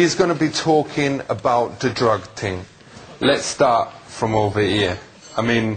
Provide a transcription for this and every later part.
He's going to be talking about the drug thing. Let's start from over here. I mean,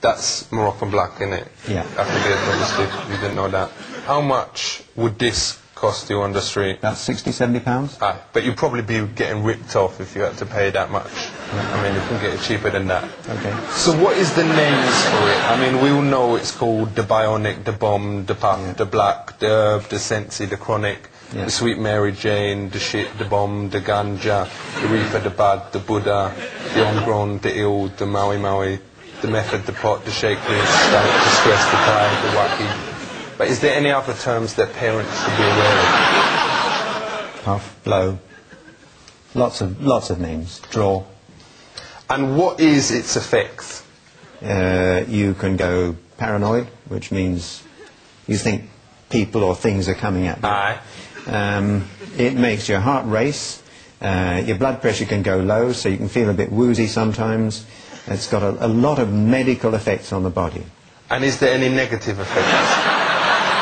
that's Moroccan black, isn't it? Yeah. I forget, obviously, if you didn't know that. How much would this cost you on the street? About 60, 70 pounds. Aye, but you'd probably be getting ripped off if you had to pay that much. I mean, you can get it cheaper than that. Okay. So what is the names for it? I mean, we all know it's called the Bionic, the Bomb, the Puff, Yeah. the Black, the Herb, the Sensi, the Chronic, Yeah. the Sweet Mary Jane, the Shit, the Bomb, the Ganja, the Reefer, the Bad, the Buddha, the Homegrown, the Ill, the Maui Wowie, the Method, the Pot, the Shake, the Stank, the Stress, the Tide, the Wacky. But is there any other terms that parents should be aware of? Puff, blow. Lots of lots of names. Draw. And what is its effects? Uh, you can go paranoid, which means you think people or things are coming at you. Aye. Um, it makes your heart race. Uh, your blood pressure can go low, so you can feel a bit woozy sometimes. It's got a, a lot of medical effects on the body. And is there any negative effects?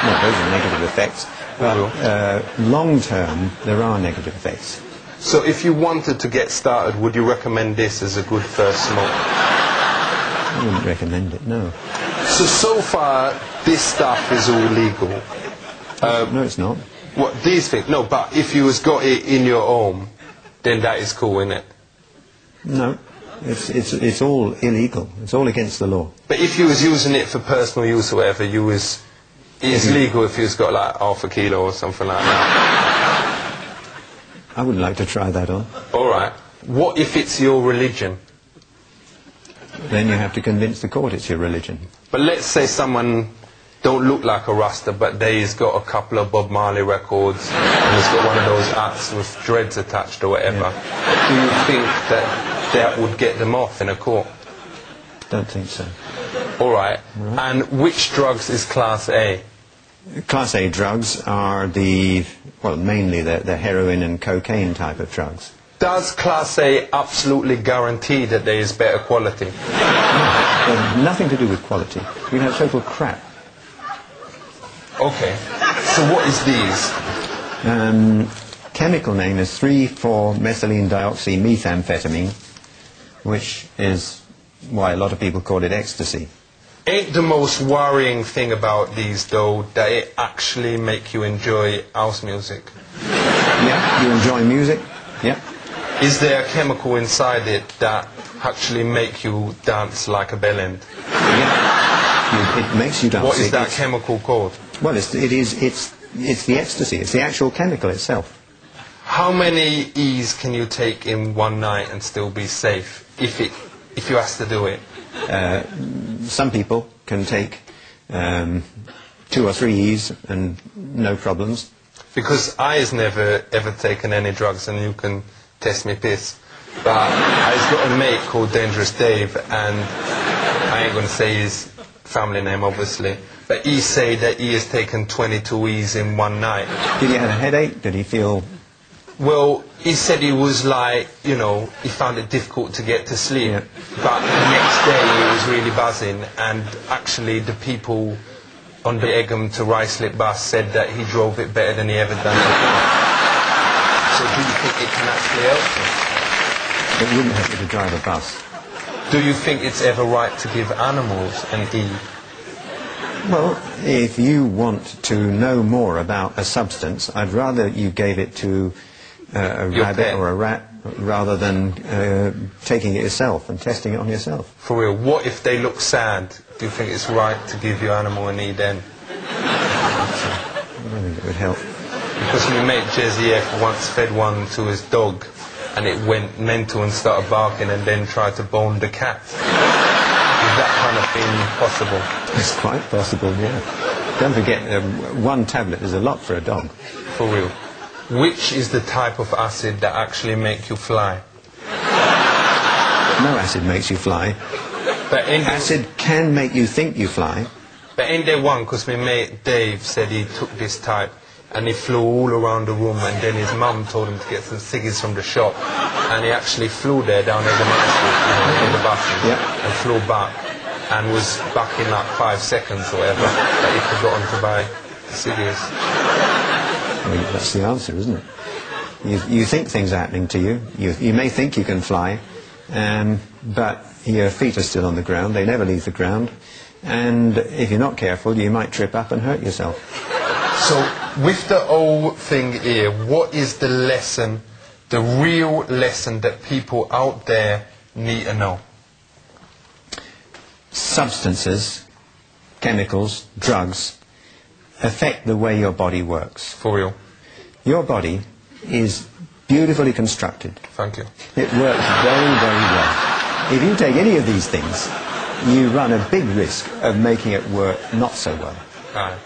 No, those are negative effects. But Well. uh, long term, there are negative effects. So if you wanted to get started, would you recommend this as a good first smoke? I wouldn't recommend it, no. So, so far, this stuff is all legal. no, it's not. What, these things? No, but if you has got it in your home, then that is cool, isn't it? No. It's, it's, it's all illegal. It's all against the law. But if you was using it for personal use or whatever, you was... It's Mhm. legal if you's got like half a kilo or something like that. I wouldn't like to try that on. Alright. What if it's your religion? Then you have to convince the court it's your religion. But let's say someone don't look like a Rasta, but they's got a couple of Bob Marley records, and he's got one of those hats with dreads attached or whatever. Do you think that that would get them off in a court? Don't think so. All right. And which drugs is Class A? Class A drugs are the, well, mainly the, the heroin and cocaine type of drugs. Does Class A absolutely guarantee that there is better quality? Nothing to do with quality. We have total crap. Okay. So what is these? Um, chemical name is 3,4-methylene dioxymethamphetamine, which is why a lot of people call it ecstasy. Ain't the most worrying thing about these though that it actually make you enjoy house music? Yeah, you enjoy music? Yeah. Is there a chemical inside it that actually make you dance like a bellend? Yeah. You, it makes you dance. What is that it's- chemical called? Well, it's, it is, it's, it's the ecstasy. It's the actual chemical itself. How many E's can you take in one night and still be safe if it if you has to do it? Some people can take um, two or three E's and no problems. Because I has never ever taken any drugs and you can test me piss. But I've got a mate called Dangerous Dave and I ain't gonna say his family name obviously. But he say that he has taken 22 E's in one night. Did he have a headache? Did he feel... Well, he said he was like, you know, he found it difficult to get to sleep. Yeah. But the next day he was really buzzing, and actually the people on the Egham to Ruislip bus said that he drove it better than he ever done before. So do you think it can actually help him? It wouldn't help you to drive a bus. Do you think it's ever right to give animals an E? Well, if you want to know more about a substance, I'd rather you gave it to uh, a Your rabbit pet. or a rat rather than uh, taking it yourself and testing it on yourself. For real, what if they look sad? Do you think it's right to give your animal an E then? I don't think it would help. Because my mate F once fed one to his dog and it went mental and started barking and then tried to bone the cat. Is that kind of thing possible? It's quite possible, yeah. Don't forget, um, one tablet is a lot for a dog. For real. Which is the type of acid that actually make you fly? No acid makes you fly. But Acid can make you think you fly. but in day one, because my mate Dave said he took this type and he flew all around the room and then his mum told him to get some ciggies from the shop and he actually flew there down there the you know, in the bathroom Yeah. and flew back and was back in like five seconds or whatever that he forgotten to buy ciggies. Well, that's the answer, isn't it? You, you think things are happening to you. You, you may think you can fly, um, but your feet are still on the ground. They never leave the ground. And if you're not careful, you might trip up and hurt yourself. So, with the whole thing here, what is the lesson, the real lesson that people out there need to know? Substances, chemicals, drugs affect the way your body works. For real. Your body is beautifully constructed. Thank you. It works very, very well. If you take any of these things, you run a big risk of making it work not so well. Aye.